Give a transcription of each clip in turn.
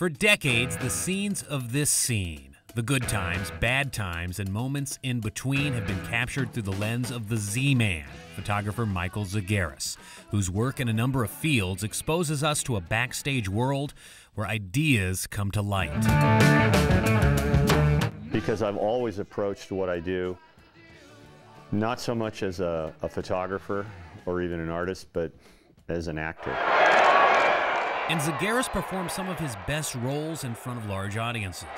For decades, the scenes of this scene, the good times, bad times, and moments in between have been captured through the lens of the Z Man, photographer Michael Zagaris, whose work in a number of fields exposes us to a backstage world where ideas come to light. Because I've always approached what I do not so much as a, a photographer or even an artist, but as an actor. And Zagaris performed some of his best roles in front of large audiences.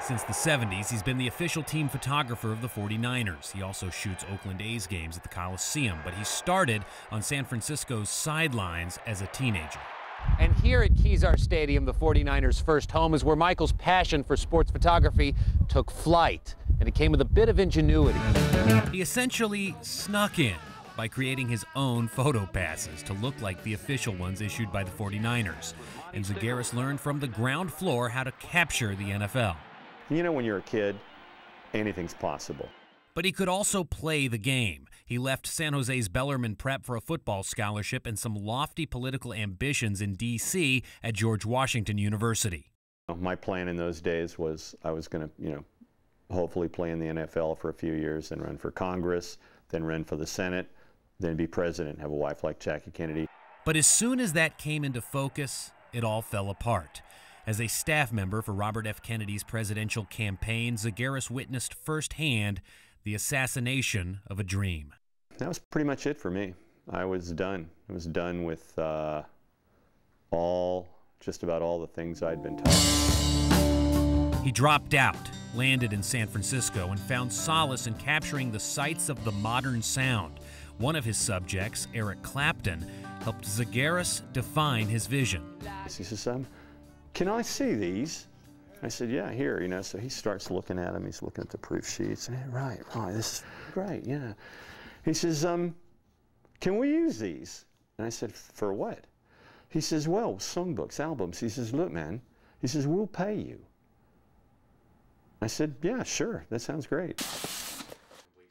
Since the 70s, he's been the official team photographer of the 49ers. He also shoots Oakland A's games at the Coliseum, but he started on San Francisco's sidelines as a teenager. And here at Kezar Stadium, the 49ers' first home, is where Michael's passion for sports photography took flight, and it came with a bit of ingenuity. He essentially snuck in by creating his own photo passes to look like the official ones issued by the 49ers. And Zagaris learned from the ground floor how to capture the NFL. You know, when you're a kid, anything's possible. But he could also play the game. He left San Jose's Bellarmine Prep for a football scholarship and some lofty political ambitions in D.C. at George Washington University. My plan in those days was I was going to, you know, hopefully play in the NFL for a few years and run for Congress, then run for the Senate, than be president, and have a wife like Jackie Kennedy. But as soon as that came into focus, it all fell apart. As a staff member for Robert F. Kennedy's presidential campaign, Zagaris witnessed firsthand the assassination of a dream. That was pretty much it for me. I was done. I was done with uh, all, just about all the things I'd been taught. He dropped out, landed in San Francisco, and found solace in capturing the sights of the modern sound one of his subjects, Eric Clapton, helped Zagaris define his vision. He says, um, can I see these? I said, yeah, here, you know. So he starts looking at them. He's looking at the proof sheets. Right, right, this is great, yeah. He says, um, can we use these? And I said, for what? He says, well, songbooks, albums. He says, look, man, he says, we'll pay you. I said, yeah, sure, that sounds great.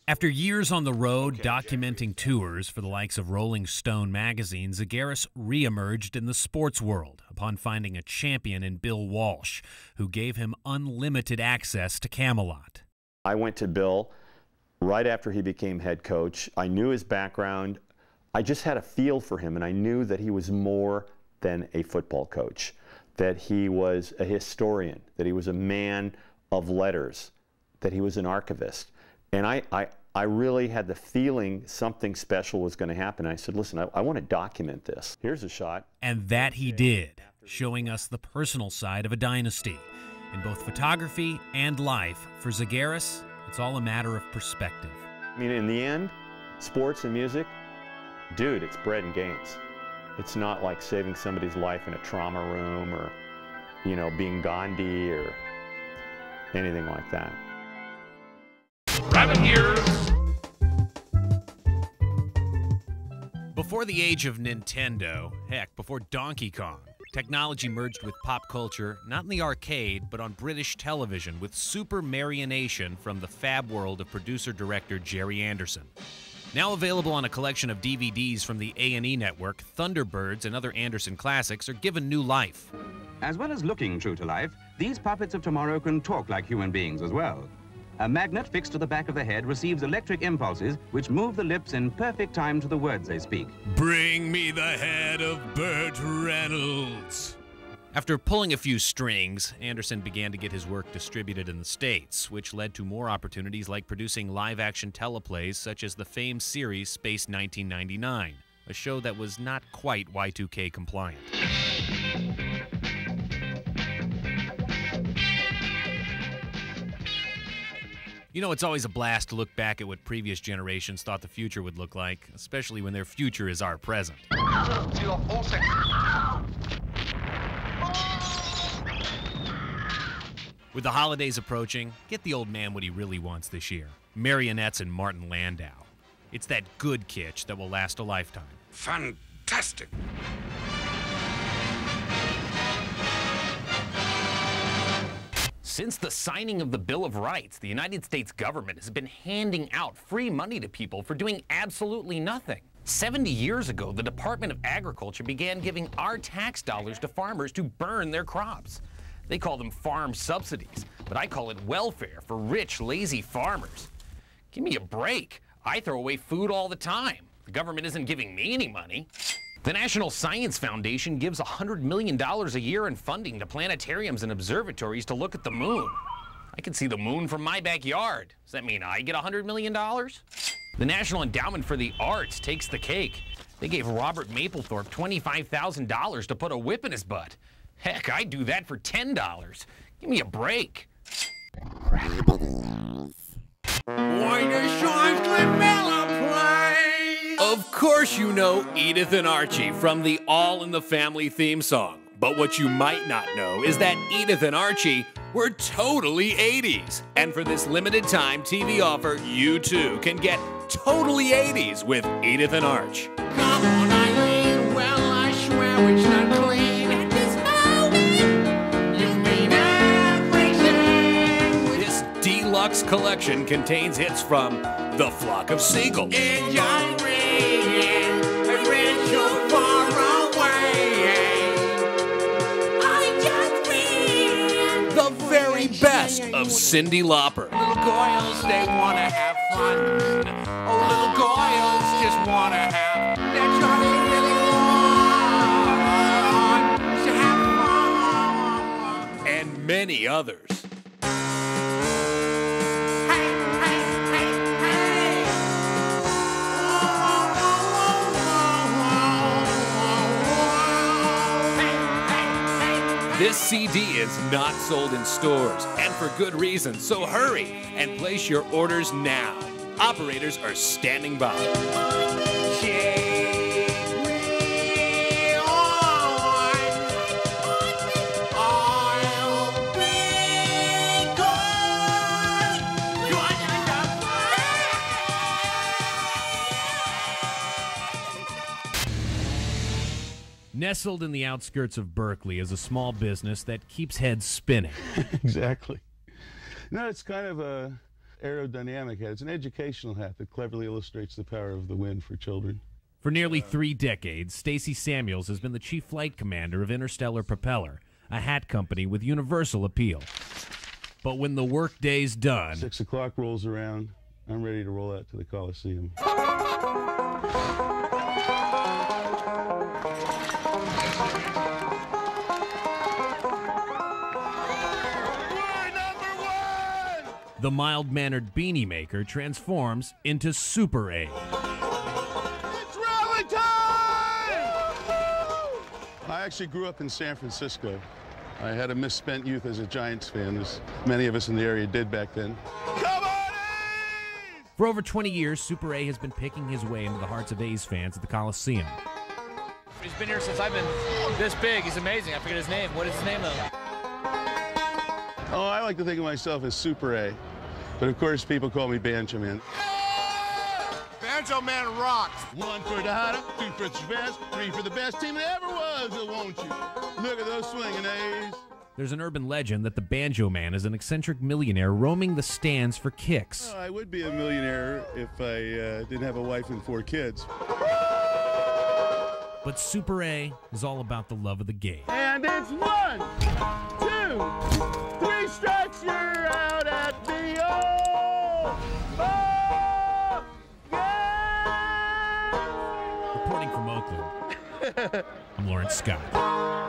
After years on the road documenting tours for the likes of Rolling Stone magazine, Zagaris reemerged in the sports world upon finding a champion in Bill Walsh, who gave him unlimited access to Camelot. I went to Bill right after he became head coach. I knew his background. I just had a feel for him, and I knew that he was more than a football coach, that he was a historian, that he was a man of letters, that he was an archivist and I, I, I really had the feeling something special was going to happen. I said, listen, I, I want to document this. Here's a shot. And that he did, showing us the personal side of a dynasty. In both photography and life, for Zagaris, it's all a matter of perspective. I mean, in the end, sports and music, dude, it's bread and games. It's not like saving somebody's life in a trauma room or, you know, being Gandhi or anything like that. Rabbit ears. Before the age of Nintendo, heck, before Donkey Kong, technology merged with pop culture, not in the arcade, but on British television with Super Marionation from the fab world of producer-director Gerry Anderson. Now available on a collection of DVDs from the A&E network, Thunderbirds and other Anderson classics are given new life. As well as looking true to life, these puppets of tomorrow can talk like human beings as well. A magnet fixed to the back of the head receives electric impulses which move the lips in perfect time to the words they speak. Bring me the head of Burt Reynolds. After pulling a few strings, Anderson began to get his work distributed in the States, which led to more opportunities like producing live action teleplays such as the famed series Space 1999, a show that was not quite Y2K compliant. You know, it's always a blast to look back at what previous generations thought the future would look like, especially when their future is our present. With the holidays approaching, get the old man what he really wants this year marionettes and Martin Landau. It's that good kitsch that will last a lifetime. Fantastic! Since the signing of the Bill of Rights, the United States government has been handing out free money to people for doing absolutely nothing. 70 years ago, the Department of Agriculture began giving our tax dollars to farmers to burn their crops. They call them farm subsidies, but I call it welfare for rich, lazy farmers. Give me a break. I throw away food all the time. The government isn't giving me any money. The National Science Foundation gives $100 million a year in funding to planetariums and observatories to look at the moon. I can see the moon from my backyard. Does that mean I get $100 million? The National Endowment for the Arts takes the cake. They gave Robert Mapplethorpe $25,000 to put a whip in his butt. Heck, I'd do that for $10. Give me a break. Of course, you know Edith and Archie from the All in the Family theme song. But what you might not know is that Edith and Archie were totally 80s. And for this limited time TV offer, you too can get totally 80s with Edith and Arch. Come on, Eileen. Well, I swear it's not clean. At this moment, you mean everything. This deluxe collection contains hits from The Flock of Seagulls, of Cyndi Lauper, Little they wanna have fun. Oh, little just wanna have. That's all they really want. To have fun. and many others. This CD is not sold in stores, and for good reason, so hurry and place your orders now. Operators are standing by. Nestled in the outskirts of Berkeley is a small business that keeps heads spinning. exactly. No, it's kind of a aerodynamic hat. It's an educational hat that cleverly illustrates the power of the wind for children. For nearly uh, three decades, Stacy Samuels has been the chief flight commander of Interstellar Propeller, a hat company with universal appeal. But when the workday's done, Six o'clock rolls around. I'm ready to roll out to the Coliseum. The mild mannered beanie maker transforms into Super A. It's rally time! I actually grew up in San Francisco. I had a misspent youth as a Giants fan, as many of us in the area did back then. Come on, A's! For over 20 years, Super A has been picking his way into the hearts of A's fans at the Coliseum. He's been here since I've been this big. He's amazing. I forget his name. What is his name though? Oh, I like to think of myself as Super A, but of course people call me Banjo Man. Banjo Man rocks. One for the hotter, two for the best, three for the best team that ever was, won't you? Look at those swinging A's. There's an urban legend that the Banjo Man is an eccentric millionaire roaming the stands for kicks. Oh, I would be a millionaire if I uh, didn't have a wife and four kids. But Super A is all about the love of the game. And it's one, two, I'm Lawrence Scott.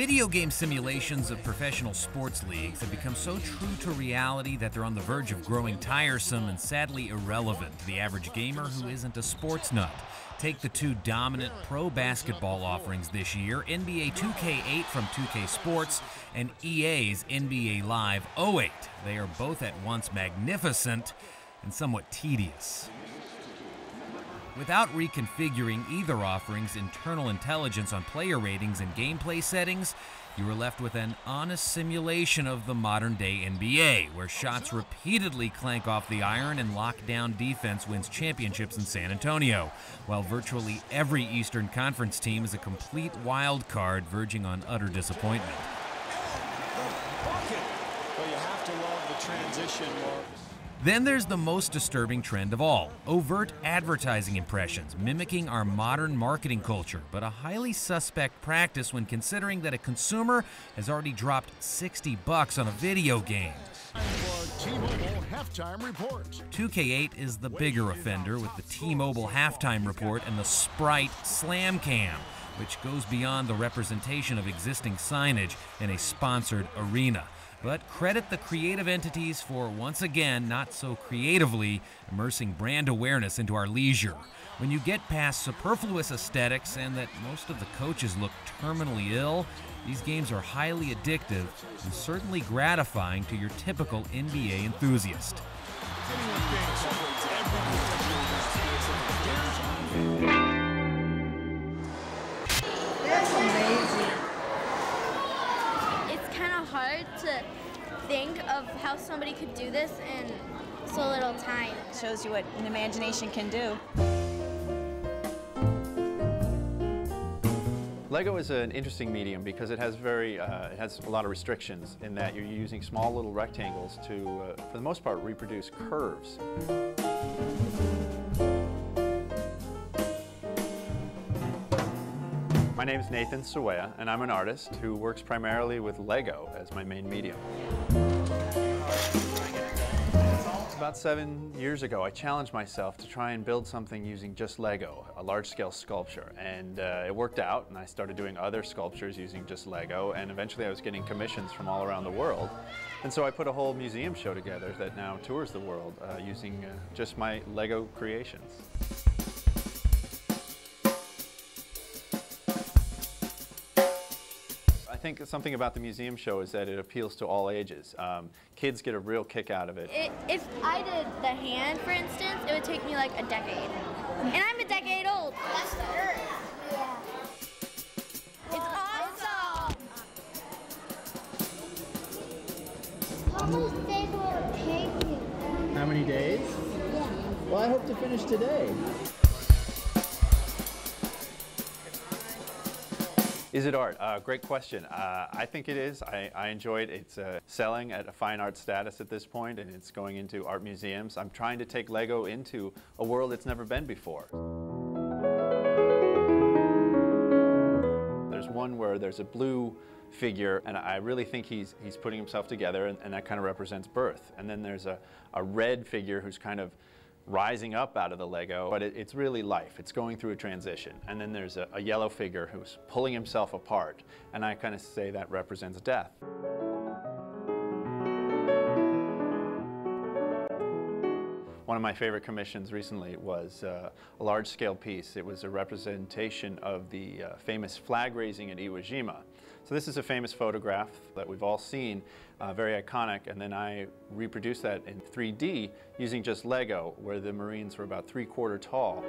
Video game simulations of professional sports leagues have become so true to reality that they're on the verge of growing tiresome and sadly irrelevant to the average gamer who isn't a sports nut. Take the two dominant pro basketball offerings this year NBA 2K8 from 2K Sports and EA's NBA Live 08. They are both at once magnificent and somewhat tedious. Without reconfiguring either offering's internal intelligence on player ratings and gameplay settings, you are left with an honest simulation of the modern day NBA, where shots repeatedly clank off the iron and lockdown defense wins championships in San Antonio, while virtually every Eastern Conference team is a complete wild card verging on utter disappointment. Well, you have to love the transition. Then there's the most disturbing trend of all overt advertising impressions, mimicking our modern marketing culture, but a highly suspect practice when considering that a consumer has already dropped 60 bucks on a video game. Halftime report. 2K8 is the bigger offender with the T Mobile halftime report and the Sprite Slam Cam, which goes beyond the representation of existing signage in a sponsored arena. But credit the creative entities for once again not so creatively immersing brand awareness into our leisure. When you get past superfluous aesthetics and that most of the coaches look terminally ill, these games are highly addictive and certainly gratifying to your typical NBA enthusiast. Of how somebody could do this in so little time. Shows you what an imagination can do. Lego is an interesting medium because it has very, uh, it has a lot of restrictions in that you're using small little rectangles to, uh, for the most part, reproduce curves. My name is Nathan Sawaya, and I'm an artist who works primarily with Lego as my main medium. About seven years ago, I challenged myself to try and build something using just Lego, a large-scale sculpture, and uh, it worked out, and I started doing other sculptures using just Lego, and eventually I was getting commissions from all around the world. And so I put a whole museum show together that now tours the world uh, using uh, just my Lego creations. Think something about the museum show is that it appeals to all ages. Um, kids get a real kick out of it. It, if I did the hand, for instance, it would take me like a decade. And I'm a decade old. That's the earth. It's awesome. How many days will it take you? How many days? Yeah. Well, I hope to finish today. Is it art? Uh, great question. Uh, I think it is. I, I enjoy it. It's uh, selling at a fine art status at this point, and it's going into art museums. I'm trying to take Lego into a world it's never been before. There's one where there's a blue figure, and I really think he's, he's putting himself together, and, and that kind of represents birth. And then there's a, a red figure who's kind of rising up out of the Lego, but it, it's really life. It's going through a transition. And then there's a, a yellow figure who's pulling himself apart, and I kind of say that represents death. One of my favorite commissions recently was uh, a large-scale piece. It was a representation of the uh, famous flag raising at Iwo Jima. So this is a famous photograph that we've all seen, uh, very iconic, and then I reproduced that in 3D using just Lego, where the Marines were about three-quarter tall.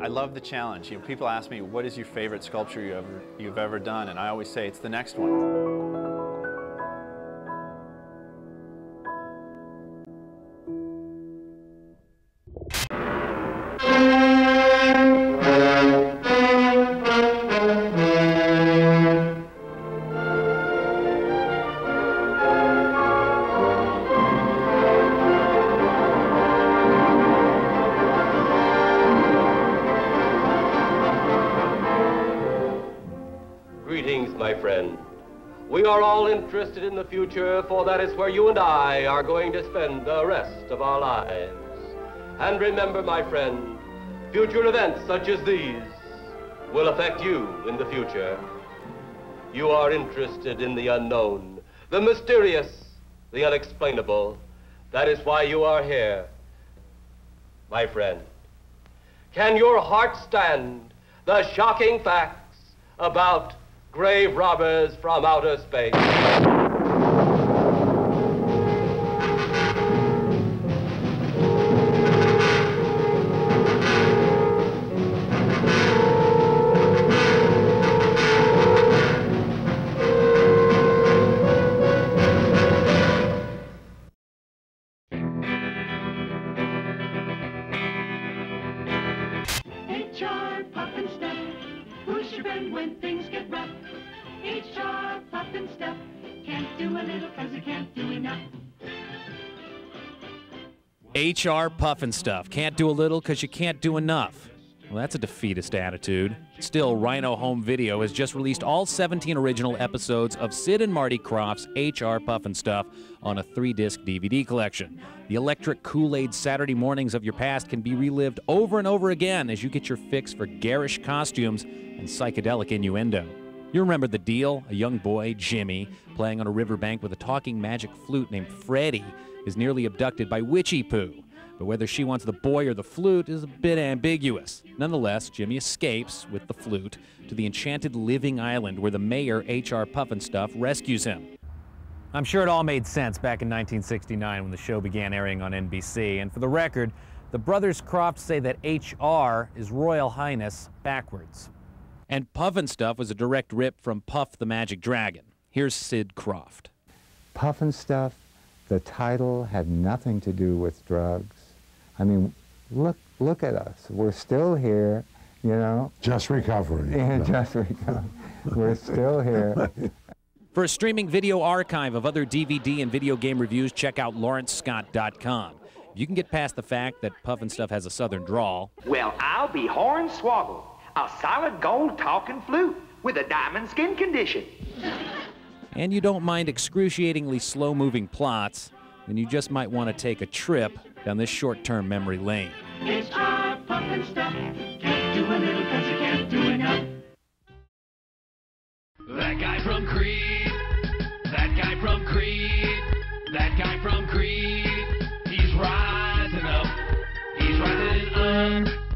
I love the challenge. You know, people ask me, what is your favorite sculpture you ever, you've ever done? And I always say it's the next one. Future, for that is where you and I are going to spend the rest of our lives. And remember, my friend, future events such as these will affect you in the future. You are interested in the unknown, the mysterious, the unexplainable. That is why you are here, my friend. Can your heart stand the shocking facts about grave robbers from outer space? HR Pufnstuf. Can't do a little because you can't do enough. Well, that's a defeatist attitude. Still, Rhino Home Video has just released all 17 original episodes of Sid and Marty Krofft's HR Pufnstuf on a three disc DVD collection. The electric Kool Aid Saturday mornings of your past can be relived over and over again as you get your fix for garish costumes and psychedelic innuendo. You remember the deal? A young boy, Jimmy, playing on a riverbank with a talking magic flute named Freddie, is nearly abducted by Witchiepoo. But whether she wants the boy or the flute is a bit ambiguous. Nonetheless, Jimmy escapes with the flute to the enchanted living island where the mayor, H.R. Pufnstuf, rescues him. I'm sure it all made sense back in 1969 when the show began airing on NBC. And for the record, the brothers Krofft say that HR is Royal Highness backwards. And Pufnstuf was a direct rip from Puff the Magic Dragon. Here's Sid Krofft. Puffin stuff, the title had nothing to do with drugs. I mean, look, look at us. We're still here, you know. Just recovering. Yeah, No. just recovering. We're still here. For a streaming video archive of other DVD and video game reviews, check out lawrencescott.com. If you can get past the fact that Pufnstuf has a southern drawl, Well, I'll be Hornswoggle, a solid gold talking flute with a diamond skin condition and you don't mind excruciatingly slow moving plots, then you just might want to take a trip down this short term memory lane. That guy from Creed. That guy from Creed. That guy from Creed. He's rising up. He's rising up.